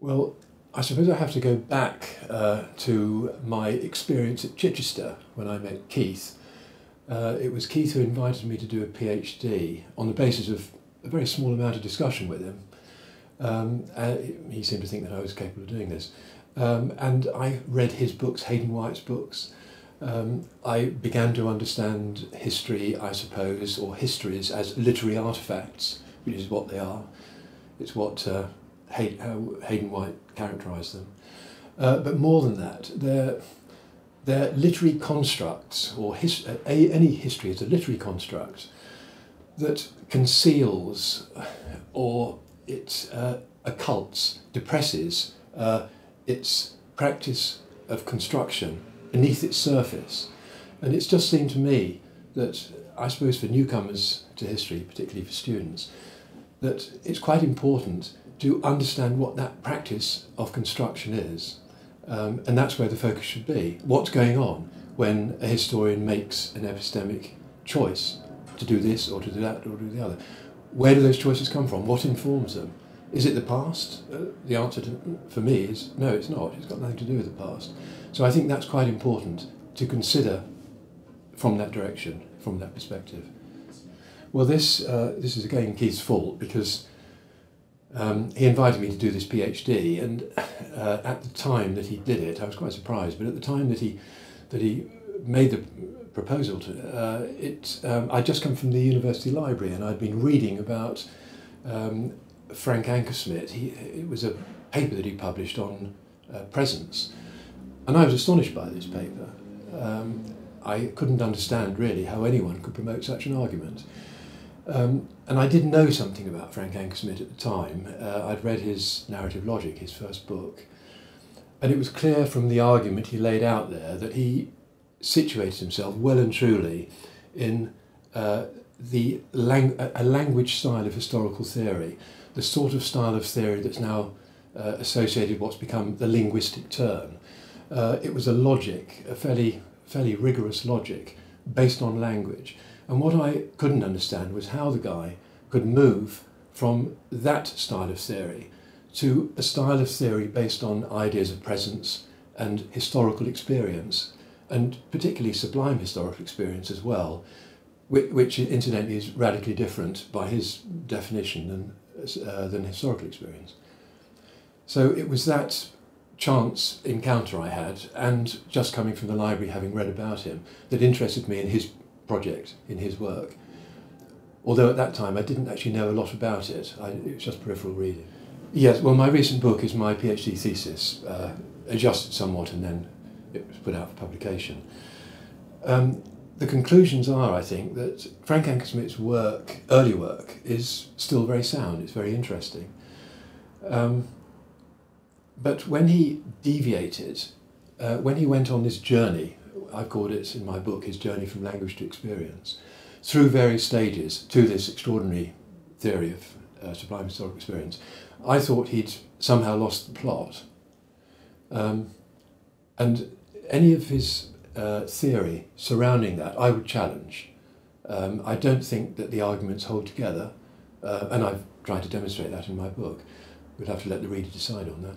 Well, I suppose I have to go back uh, to my experience at Chichester when I met Keith. Uh, it was Keith who invited me to do a PhD on the basis of a very small amount of discussion with him. Um, he seemed to think that I was capable of doing this. Um, and I read his books, Hayden White's books. Um, I began to understand history, I suppose, or histories as literary artifacts, which is what they are. It's what uh, Hayden White characterised them. Uh, but more than that, they're, they're literary constructs, or his, a, any history is a literary construct that conceals or it uh, occults, depresses uh, its practice of construction beneath its surface. And it's just seemed to me that, I suppose for newcomers to history, particularly for students, that it's quite important to understand what that practice of construction is. Um, and that's where the focus should be. What's going on when a historian makes an epistemic choice to do this or to do that or do the other? Where do those choices come from? What informs them? Is it the past? Uh, the answer to, for me is no, it's not. It's got nothing to do with the past. So I think that's quite important to consider from that direction, from that perspective. Well, this, uh, this is again Keith's fault because um, he invited me to do this PhD, and uh, at the time that he did it, I was quite surprised. But at the time that he that he made the proposal to uh, it, um, I'd just come from the university library, and I'd been reading about um, Frank Ankersmit. He, it was a paper that he published on uh, presence, and I was astonished by this paper. Um, I couldn't understand really how anyone could promote such an argument. Um, and I did know something about Frank Ankersmit at the time. Uh, I'd read his Narrative Logic, his first book, and it was clear from the argument he laid out there that he situated himself well and truly in uh, the lang- a language style of historical theory, the sort of style of theory that's now uh, associated with what's become the linguistic turn. Uh, it was a logic, a fairly, fairly rigorous logic based on language. And what I couldn't understand was how the guy could move from that style of theory to a style of theory based on ideas of presence and historical experience, and particularly sublime historical experience as well, which, which incidentally is radically different by his definition than, uh, than historical experience. So it was that chance encounter I had, and just coming from the library having read about him, that interested me in his project in his work. Although at that time I didn't actually know a lot about it, I, it was just peripheral reading. Yes, well, my recent book is my PhD thesis, uh, adjusted somewhat and then it was put out for publication. Um, the conclusions are, I think, that Frank Ankersmit's work, early work, is still very sound, it's very interesting. Um, but when he deviated, uh, when he went on this journey I've called it in my book, his journey from language to experience, through various stages to this extraordinary theory of uh, sublime historical experience. I thought he'd somehow lost the plot. Um, and any of his uh, theory surrounding that, I would challenge. Um, I don't think that the arguments hold together, uh, and I've tried to demonstrate that in my book. We'll have to let the reader decide on that.